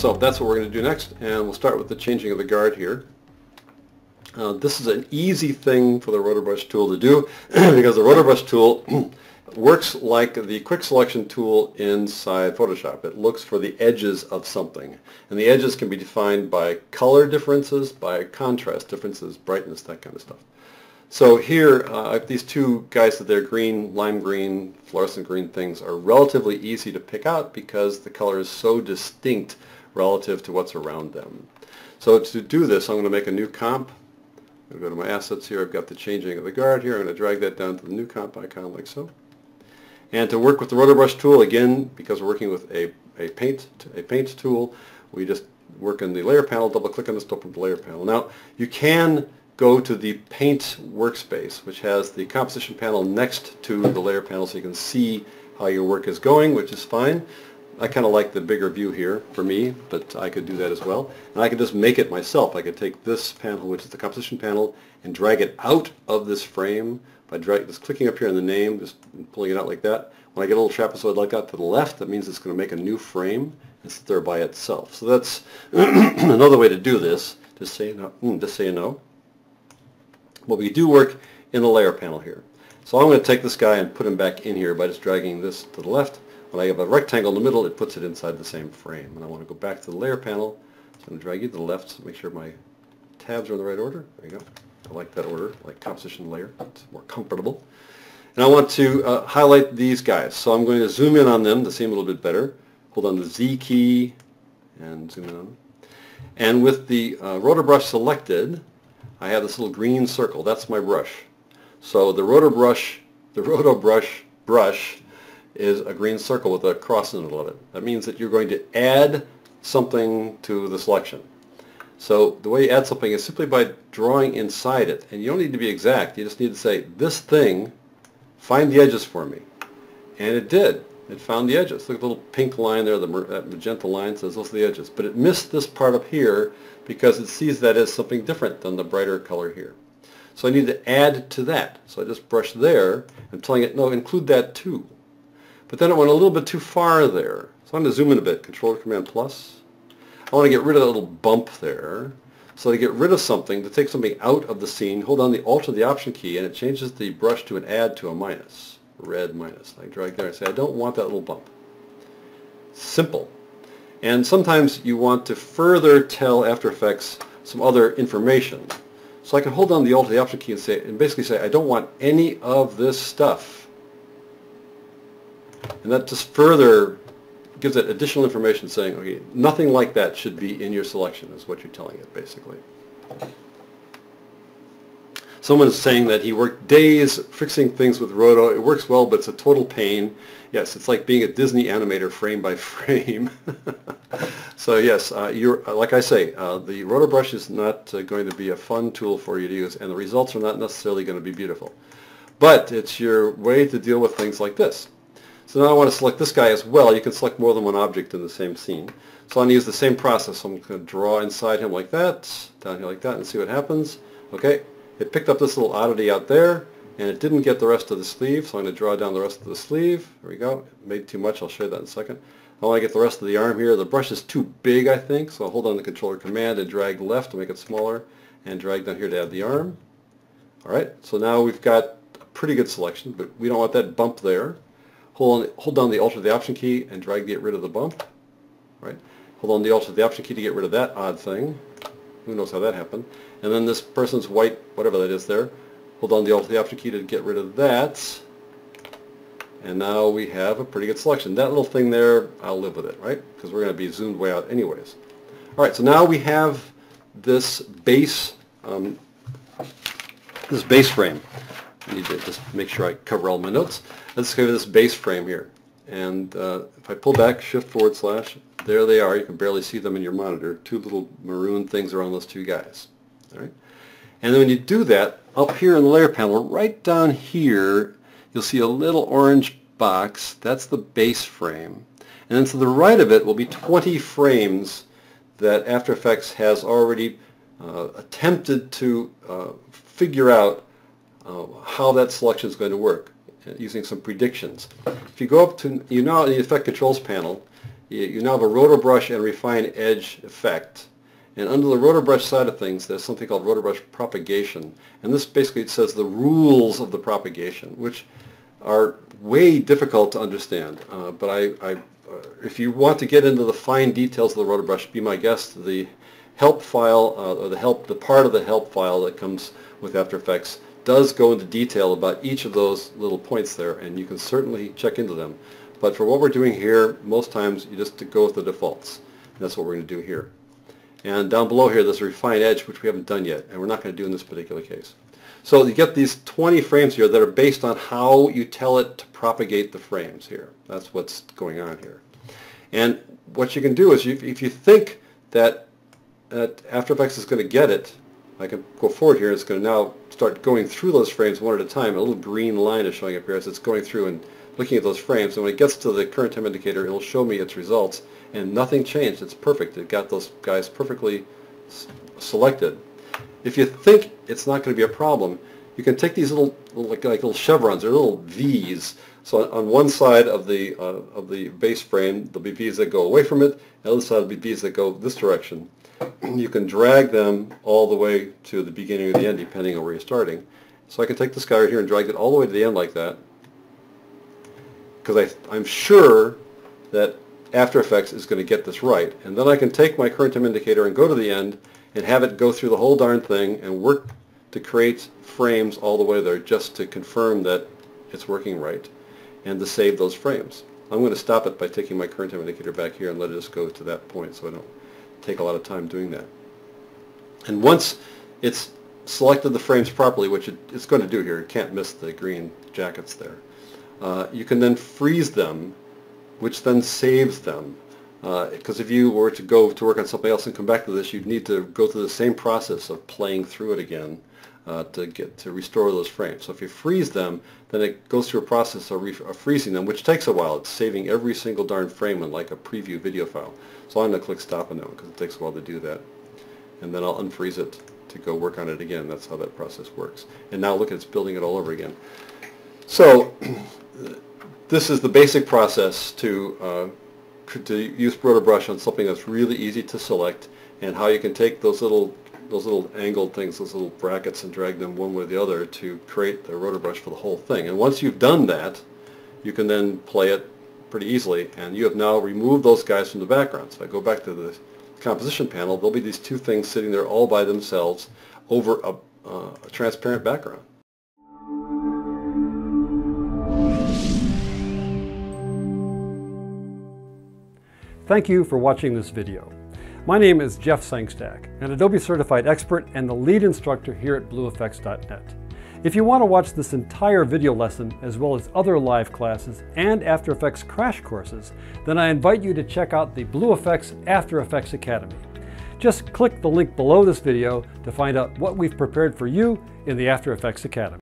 so that's what we're going to do next, and we'll start with the changing of the guard here. Uh, this is an easy thing for the Roto brush tool to do because the Roto brush tool works like the quick selection tool inside Photoshop. It looks for the edges of something. And the edges can be defined by color differences, by contrast differences, brightness, that kind of stuff. So here, uh, these two guys that they're green, lime green, fluorescent green things are relatively easy to pick out because the color is so distinct relative to what's around them. So to do this, I'm going to make a new comp. I'm going to go to my assets here. I've got the changing of the guard here. I'm going to drag that down to the new comp icon like so. And to work with the Roto brush tool, again, because we're working with a, a, paint, a paint tool, we just work in the layer panel, double click on this to open the layer panel. Now, you can go to the paint workspace, which has the composition panel next to the layer panel so you can see how your work is going, which is fine. I kind of like the bigger view here for me, but I could do that as well. And I could just make it myself. I could take this panel, which is the composition panel, and drag it out of this frame by drag, just clicking up here on the name, just pulling it out like that, when I get a little trapezoid like that to the left, that means it's going to make a new frame and sit there by itself. So that's another way to do this, just say no, hmm, just say no. But we do work in the layer panel here. So I'm going to take this guy and put him back in here by just dragging this to the left. When I have a rectangle in the middle, it puts it inside the same frame. And I want to go back to the layer panel. So I'm going to drag you to the left, make sure my tabs are in the right order. There you go. I like that order, like composition layer. It's more comfortable. And I want to uh, highlight these guys. So I'm going to zoom in on them to see them a little bit better. Hold on the Z key and zoom in on them. And with the uh, Roto brush selected, I have this little green circle. That's my brush. So the Roto brush, the Roto brush brush is a green circle with a cross in the middle of it. That means that you're going to add something to the selection. So the way you add something is simply by drawing inside it. And you don't need to be exact. You just need to say, this thing, find the edges for me. And it did. It found the edges. Look at the little pink line there, the magenta line says those are the edges. But it missed this part up here because it sees that as something different than the brighter color here. So I need to add to that. So I just brush there. I'm telling it, no, include that too. But then it went a little bit too far there. So I'm going to zoom in a bit. Control Command Plus. I want to get rid of that little bump there. So to get rid of something, to take something out of the scene, hold down the Alt or the Option key, and it changes the brush to an add to a minus, red minus. I drag there and say, I don't want that little bump. Simple. And sometimes you want to further tell After Effects some other information. So I can hold down the Alt or the Option key and say, and basically say, I don't want any of this stuff. And that just further gives it additional information saying, okay, nothing like that should be in your selection is what you're telling it basically. Someone's saying that he worked days fixing things with Roto. It works well, but it's a total pain. Yes, it's like being a Disney animator frame by frame. so yes, uh, you're, uh, like I say, uh, the Roto brush is not uh, going to be a fun tool for you to use, and the results are not necessarily going to be beautiful. But it's your way to deal with things like this. So now I want to select this guy as well. You can select more than one object in the same scene. So I'm going to use the same process. I'm going to draw inside him like that, down here like that, and see what happens. Okay, it picked up this little oddity out there, and it didn't get the rest of the sleeve, so I'm going to draw down the rest of the sleeve. There we go. Made too much. I'll show you that in a second. I want to get the rest of the arm here. The brush is too big, I think, so I'll hold on the controller command and drag left to make it smaller, and drag down here to add the arm. All right, so now we've got a pretty good selection, but we don't want that bump there. Hold, on, hold down the Alt or the Option key and drag to get rid of the bump. Right? Hold on the Alt or the Option key to get rid of that odd thing. Who knows how that happened. And then this person's white, whatever that is there, hold on the Alt or the Option key to get rid of that. And now we have a pretty good selection. That little thing there, I'll live with it, right? Because we're going to be zoomed way out anyways. All right, so now we have this base, um, this base frame. I need to just make sure I cover all my notes. Let's go to this base frame here. And uh, if I pull back, shift forward slash, there they are. You can barely see them in your monitor. Two little maroon things are on those two guys. All right. And then when you do that, up here in the layer panel, right down here, you'll see a little orange box. That's the base frame. And then to the right of it will be 20 frames that After Effects has already uh, attempted to uh, figure out uh, how that selection is going to work using some predictions. If you go up to, you know in the Effect Controls panel, you, you now have a Roto brush and refine edge effect. And under the Roto brush side of things, there's something called Roto brush propagation. And this basically says the rules of the propagation, which are way difficult to understand. Uh, but I, I, uh, if you want to get into the fine details of the Roto brush, be my guest. The help file, uh, or the help, the part of the help file that comes with After Effects does go into detail about each of those little points there, and you can certainly check into them. But for what we're doing here, most times you just go with the defaults. And that's what we're going to do here. And down below here, there's a refined edge, which we haven't done yet, and we're not going to do in this particular case. So you get these 20 frames here that are based on how you tell it to propagate the frames here. That's what's going on here. And what you can do is you, if you think that, that After Effects is going to get it, I can go forward here, and it's going to now start going through those frames one at a time. A little green line is showing up here as it's going through and looking at those frames. And when it gets to the current time indicator, it'll show me its results. And nothing changed. It's perfect. It got those guys perfectly selected. If you think it's not going to be a problem, you can take these little, little like, like, little chevrons, or little V's. So on one side of the uh, of the base frame, there'll be that go away from it. The other side will be V's that go this direction. You can drag them all the way to the beginning or the end, depending on where you're starting. So I can take this guy right here and drag it all the way to the end like that, because I'm sure that After Effects is going to get this right. And then I can take my current time indicator and go to the end and have it go through the whole darn thing and work to create frames all the way there just to confirm that it's working right and to save those frames. I'm going to stop it by taking my current time indicator back here and let it just go to that point so I don't take a lot of time doing that. And once it's selected the frames properly, which it, it's going to do here, it can't miss the green jackets there, uh, you can then freeze them, which then saves them. Because uh, if you were to go to work on something else and come back to this, you'd need to go through the same process of playing through it again uh, to get to restore those frames. So if you freeze them, then it goes through a process of, of, freezing them, which takes a while. It's saving every single darn frame in like a preview video file. So I'm going to click stop on that one because it takes a while to do that. And then I'll unfreeze it to go work on it again. That's how that process works. And now look, at it's building it all over again. So this is the basic process to, uh, to use Roto brush on something that's really easy to select and how you can take those little those little angled things, those little brackets and drag them one way or the other to create the Roto brush for the whole thing. And once you've done that, you can then play it pretty easily and you have now removed those guys from the background. So I go back to the composition panel, there'll be these two things sitting there all by themselves over a, uh, a transparent background. Thank you for watching this video. My name is Jeff Sengstack, an Adobe Certified Expert and the lead instructor here at BlueFX.net. If you want to watch this entire video lesson, as well as other live classes and After Effects crash courses, then I invite you to check out the BlueFX After Effects Academy. Just click the link below this video to find out what we've prepared for you in the After Effects Academy.